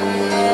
Música